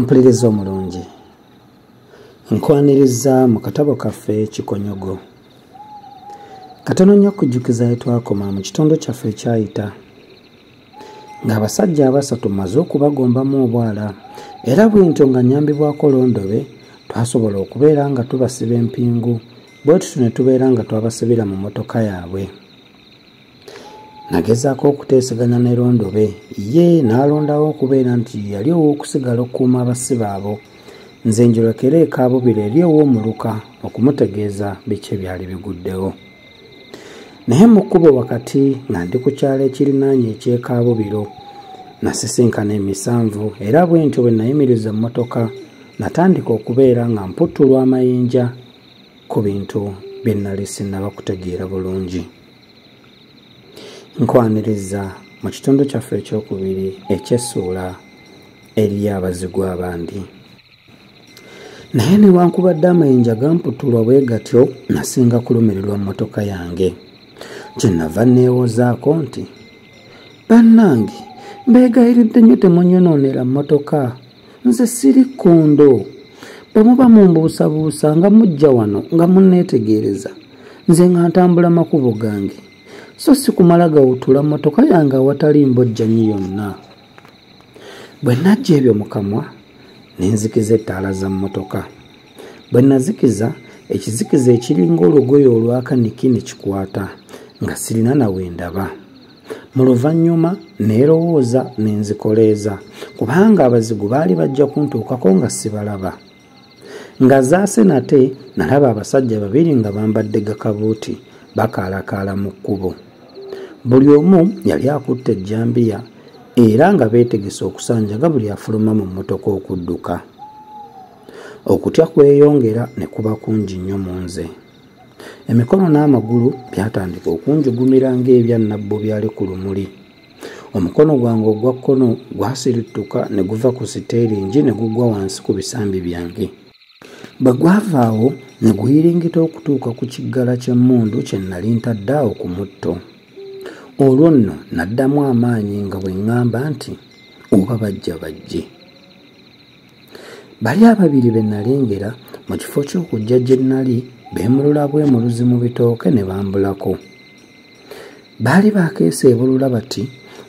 ampuliriza omulungi. Nkwaniriza mu katabo kaffe kikonyogo. Katono nnyo okujjukiza ye twakoma mu kitundu kyaffe ekyayita. Ng'abasajja abasatu maze okubagombamu obwala era bwentyo nga nnyambibwako londobe twasobola okubeera nga tubasiba empingu bwe tutu ne tubeera nga twabasibira mu mmotoka yaabwe nagezaako okuteesaganya ne londobe ye n'alondawo okubeera nti yali ow'okusigala okukuuma abasibe abo nze njolekere ekaabubiro eri ow'omuluka okumutegeeza biki ebyali biguddewo. Naye mu kkubo wakati nga ndi ku kyalo ekirinaanye ekyekaabubiro nasisinkana emisanvu era bwe ntyo bwe nayimiriza emmotoka natandika okubeera nga mputtulwa amayinja ku bintu bye nnali sinnaba kutegeera bulungi nkwaniriza mu kitundu kyaffe ekyokubiri ekyessuula eri abazigu abandi. Naye newankubadde amayinja gamputulwa bwe gatyo nasinga kulumirirwa mmotoka yange. Kyenava neewozaako nti bannange mbeegayiridde nnyo temunyonoonera mmotoka. Nze siri kkondo bwe muba mumbuusabuusa nga mujja wano nga munneetegereza nze nga ntambula makubo gange so si kumala gawutula mmotoka yange awatali mbojjanyi yonna. Bwe najja ebyo mu kamwa ne nzikiza ettaala za mmotoka. Bwe nazikiza ekizikiza ekiringa olugoye olwakaniki ne kikwata nga sirina nawe ndaba. Mu luvannyuma neerowooza ne nzikoleeza kubanga abazigu baali bajja kuntuukako nga sibalaba. Nga zaase nate nalaba abasajja babiri nga bambadde gakabuuti bakaalakaala mu kkubo buli omu yali akutte ejjambiya era nga beetegese okusanjaga buli afuluma mu mmotoka okudduka. Okutya kweyongera ne kuba kungi nnyo mu nze. Emikono n'amagulu byatandika okunjugumira ng'ebya nabbo byali ku lumuli. Omukono gwange ogwa kkono gwasirittuka ne guva ku siteeringi ne gugwa wansi ku bisambi byange. Bwe gwavaawo ne guyiringita okutuuka ku kiggala ky'emmundu kye nnali ntadde awo ku mutto olwo nno naddamu amaanyi nga bwe ŋŋamba nti oba bajja bajje. Bali ababiri be nalengera mu kifo ky'okujja gye nnali beemulula bwemuluzi mu bitooke ne bambulako. Baali bakeesa ebulula bati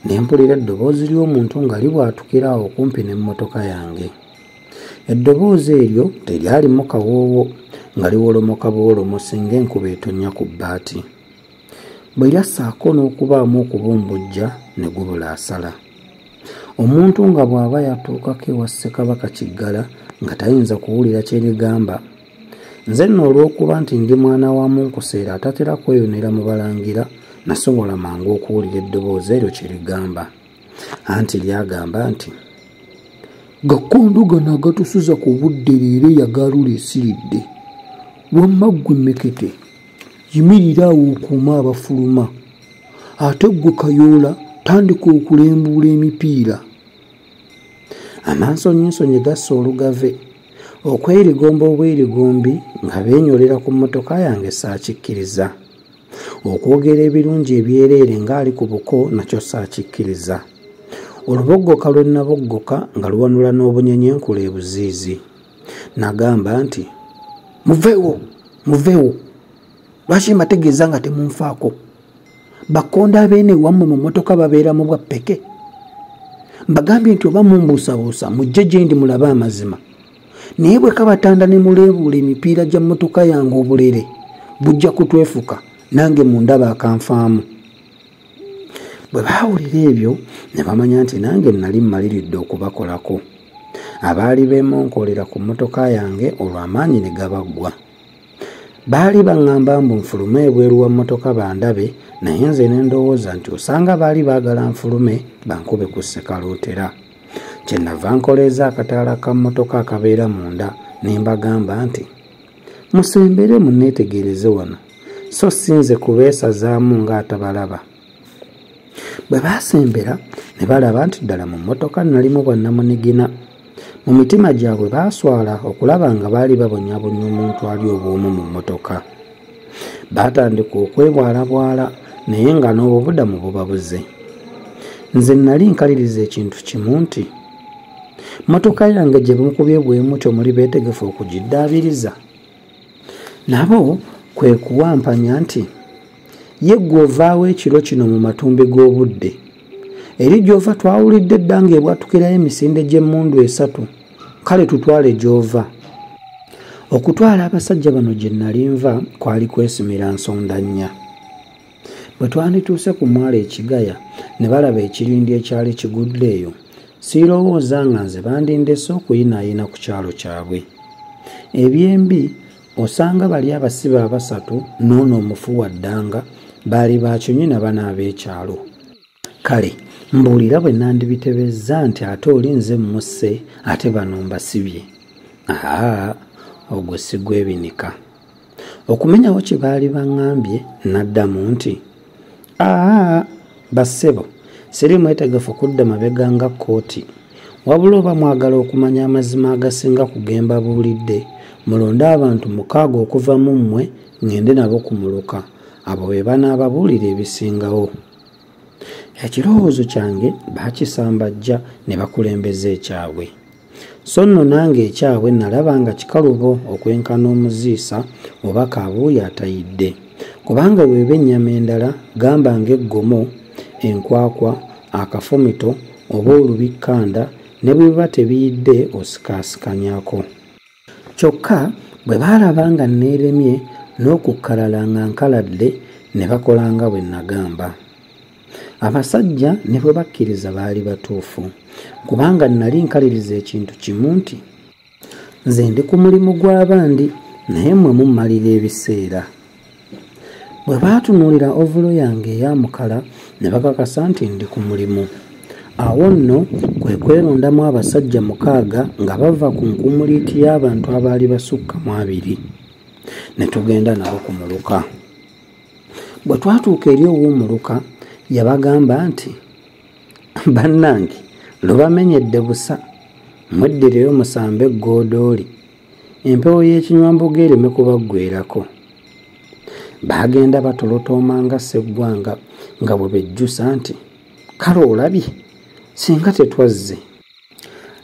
ne mpulira eddoboozi ly'omuntu nga libwatukira okumpi n'emmotoka yange. Eddoboozi eryo teryalimu kawoowo nga liwolomoka buwolomosi ng'enkuba etonnya ku bbaati bwe lyassaako n'okubaamu okubumbujja ne gubula asala. Omuntu nga bw'aba yatuukako ewa ssekabaka kiggala nga tayinza kuwulira kye ligamba nze nno olw'okuba nti ndi mwana wa munkuseera atatera kweyonera mu balangira nasobola mangu okuwulira eddoboozi eryo kye ligamba anti lyagamba nti gakondo gano agatusuza ku budde leero eyagaalula esiridde. Wamma ggwe mekete yimirira awo okuuma abafuluma. Ate ggwe kayoola tandika okulembuula emipiira. Amansonyensonyi gassa olugave. Okwerigomba obwerigombi nga beenyolera ku mmotoka yange saakikkiriza. Okwogera ebirungi ebyereere ng'ali ku buko nakyo saakikkiriza. Oluboggoka lwe naboggoka nga luwanula n'obunyenyenkula ebuziizi. Nagamba nti muveewo muveewo lwaki mbategeeza nga temunfaako. Bakonda abeene wammwe mu mmotoka babeera mu bwa peke mbagambye nti oba mumbuusabuusa mujje gye ndi mulabe amazima. Naye bwe kabatanda ne muleebuula emipiira gya mmotoka yange obulere bujja kutwefuka nange mundaba akanfaamu bwe baawulira ebyo ne bamanya nti nange nali mmaliridde okubakolako. Abaali beemonkoolera ku mmotoka yange olw'amaanyi ne gabaggwa baali baŋŋamba mbu nfulume ebweru wa mmotoka bandabe naye nze ne ndowooza nti osanga baali baagala nfulume bankube ku ssekalootera kyenava nkoleeza akataala ka mmotoka akabeera munda ne mbagamba nti musembere munneetegereze wano so sinze kubeesazaamu ng'atabalaba. Bwe baasembera ne balaba nti ddala mu mmotoka nalimu bwannamunigina mu mitima gyabwe baaswala okulaba nga baali babonyabonya omuntu ali obwomu mu mmotoka. Baatandika okwebwalabwala naye nga n'obubudamu bubabuze nze nali nkaliriza ekintu kimu nti motoka yange gye bamukubye bwemu temuli beetegefu okugiddaabiriza. Nabo kwe kuwampanya nti ye ggwe ovaawo ekiro kino mu matumbi g'obudde eri gy'ova twawulidde dda ng'ebwatukirayo emisinde gy'emmundu esatu. Kale tutwale gy'ova okutwala abasajja bano gye nali nva kwali kwesimira nsonda nnya. Bwe twandituuse ku mwala ekigaya ne balaba ekirindi ekyali kigudde eyo siirowooza nga nze bandindese okuyinaayina ku kyalo kyabwe. Ebyembi osanga bali abasibe abasatu n'ono omufu wa ddanga baali bakyonyi na banaab'ekyalo kale mbuulira bwe nandibitebezza nti ate oli nze musse ate bano mbasibye. Aa ogwo sigwebinika okumenyawo kye baali baŋŋambye naddamu nti aa bassebo siri mwetegefu kudda mabega nga kkooti. Wabula oba mwagala okumanya amazima agasinga kugemba buulidde mulonde abantu mukaaga okuva mu mmwe ŋŋende nabo kumuluka. Abo be banaababuulira ebisingawo ekirowoozo kyange baakisambajja ne bakulembeza ekyabwe. So nno nange ekyabwe nalaba nga kikalubo okwenkana omuziisa oba kaabuuyi atayidde. Kubanga bweba ennyama endala gamba ng'eggomo enkwakwa akafumito oba olubikkanda ne bwe biba tebiyidde osikaasikanyako kyokka bwe baalaba nga neeremye n'okukkalala nga nkaladde ne bakola nga bwe nagamba abasajja ne bwe bakkiriza baali batuufu kubanga nali nkaliriza ekintu kimu nti nze ndi ku mulimu gw'abandi naye mmwe mummalira ebiseera. Bwe baatunuulira ovulo yange eyamukala ne bakakasa nti ndi ku mulimu. Awo nno kwe kwerondamu abasajja mukaaga nga bava ku nkumuliiti y'abantu abaali basukka mu abiri ne tugenda nabo kumuluka bwe twatuuka eri ow'omuluka yabagamba nti bannange lubamenyedde busa mweddireyo musambe eggoodooli empewo y'ekinywambuga ereme kubaggwerako baagenda batolotoomanga sseggwanga nga bwe bejjusa nti kale olabye singa tetwazze.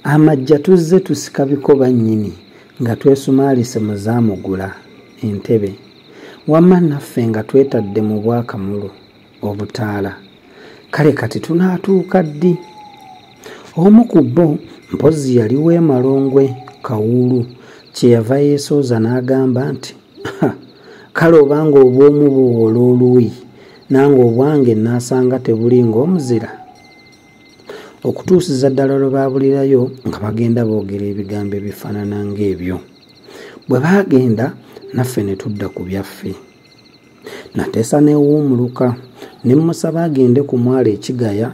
Amajja tuzze tusika bikoba nnyini nga twesumaalise mu zaamugula entebe. Wamma naffe nga twetadde mu bwakamulu obutaala. Kale kati tunaatuuka ddi? Omu ku bo mpozi yali weemalongwe kawuulu kyeyava yeesooza n'agamba nti kale obanga obwomu buwola oluuyi nange obwange naasanga tebuli ng'omuzira. Okutuusiza ddala lwe baabulirayo nga bagenda boogera ebigambo ebifaanana ng'ebyo. Bwe baagenda naffe ne tudda ku byaffe. Nateesa neewuumuluka ne mmusaba agende ku mwala ekigaya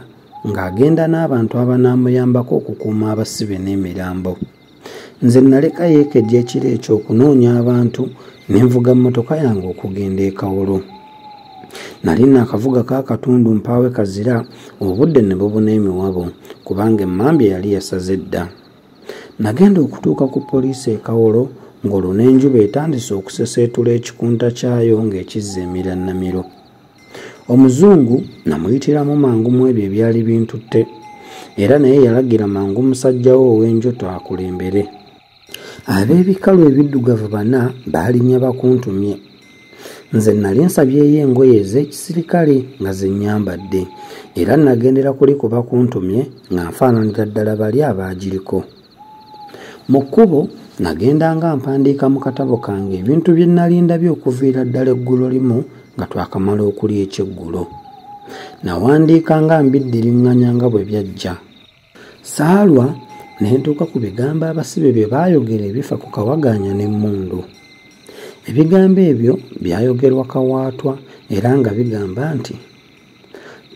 ng'agenda n'abantu abanaamuyambako okukuuma abasibe n'emirambo. Nze naleka yeekejja ekiro ekyo okunoonya abantu ne nvuga mmotoka yange okugenda ekawolo nali naakavuga kaakatundu mpaawe kazira obudde ne bubuna emiwabo kubanga emmambya yali yasaze dda. Nagenda okutuuka ku poliisi ekawolo ng'olwo n'enjuba etandise okuseseetula ekikunta kyayo ng'ekizza emirannamiro omuzungu namuyitiramu mangu mu ebyo ebyali bintutte era naye yalagira mangu musajjawo ow'enjoto akulembere ab'ebikalu ebiddugavu bana baalinya bakuntumye. Nze nali nsabyeyo engoye ez'ekisirikale nga ze nnyambadde era nagendera kuli ku bakuntumye nga nfaananira ddala bali abaagiriko mu kkubo nagenda nga mpandiika mu katabo kange. Ebintu bye nalindabye okuviira ddala eggulo limu nga twakamala okulya ekyeggulo. Nawandiika nga mbiddiriŋŋanya nga bwe byajja. Saalwa ne ntuuka ku bigambo abasibe bye baayogera ebifa ku kawaganya n'emmundu ebigambo ebyo byayogerwa kawaatwa era nga bigamba nti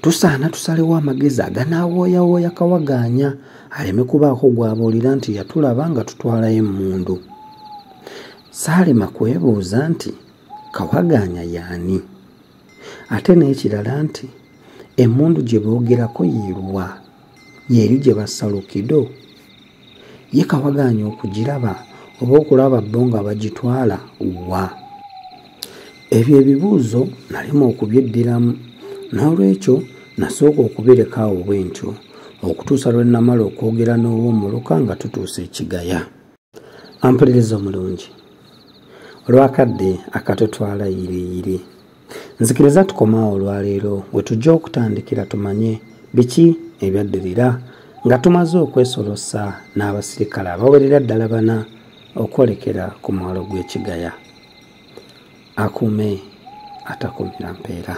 tusaana tusalewo amagezi aganaawooyawooya kawaganya aleme kubaako gwabuulira nti yatulaba nga tutwalayo emmundu. Saalema kwebuuza nti kawaganya yaani? Ate n'ekirala nti emmundu gye boogerako yiruwa yeeri gye bassa lukido ye kawaganya okugiraba oba okulaba bo nga bagitwala wa? Ebyo ebibuuzo nalimu okubyeddiramu n'olwekyo nasooka okubirekaawo bwe ntyo okutuusa lwe namala okwogera n'ow'omuluka nga tutuusa ekigaya. Ampuliriza omulungi. Olwakadde akatutwala yiriyiri nzikiriza tukomawo olwaleero we tujja okutandikira tumanye biki ebyaddirira nga tumaze okwesolosa n'abasirikale abawerera ddala bana okwolekera ku mwalo gw'ekigaya. Akuume atakumira mpeera